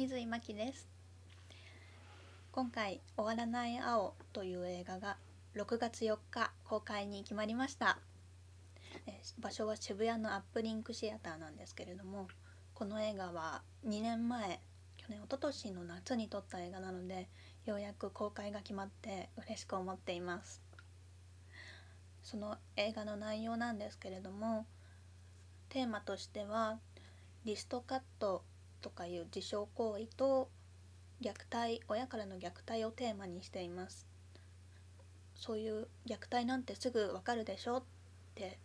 水井真希です。今回終わらない青という映画が6月4日公開に決まりました。場所は渋谷のアップリンクシアターなんですけれどもこの映画は2年前去年一昨年の夏に撮った映画なのでようやく公開が決まって嬉しく思っています。その映画の内容なんですけれどもテーマとしてはリストカットとかいう自傷行為と虐待親からの虐待をテーマにしています。そういう虐待なんてすぐわかるでしょって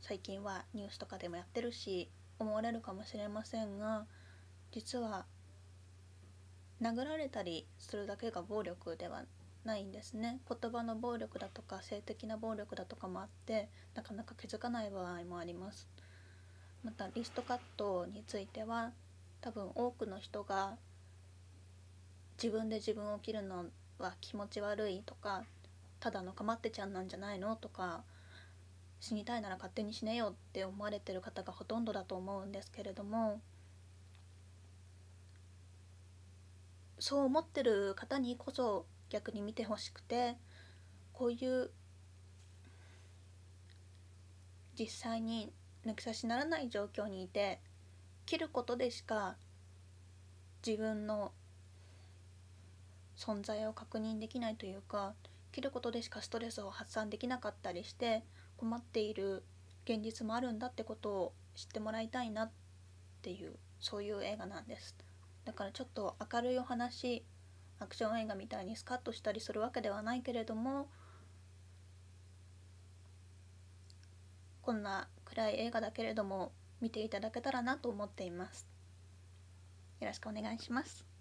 最近はニュースとかでもやってるし思われるかもしれませんが実は殴られたりするだけが暴力ではないんですね。言葉の暴力だとか性的な暴力だとかもあってなかなか気づかない場合もあります。またリストカットについては多分多くの人が自分で自分を切るのは気持ち悪いとかただのかまってちゃんなんじゃないのとか死にたいなら勝手に死ねよって思われてる方がほとんどだと思うんですけれどもそう思ってる方にこそ逆に見てほしくてこういう実際に抜き差しならない状況にいて切ることでしか自分の存在を確認できないというか切ることでしかストレスを発散できなかったりして困っている現実もあるんだってことを知ってもらいたいなっていうそういう映画なんです。だからちょっと明るいお話アクション映画みたいにスカッとしたりするわけではないけれどもこんな暗い映画だけれども見ていただけたらなと思っています。よろしくお願いします。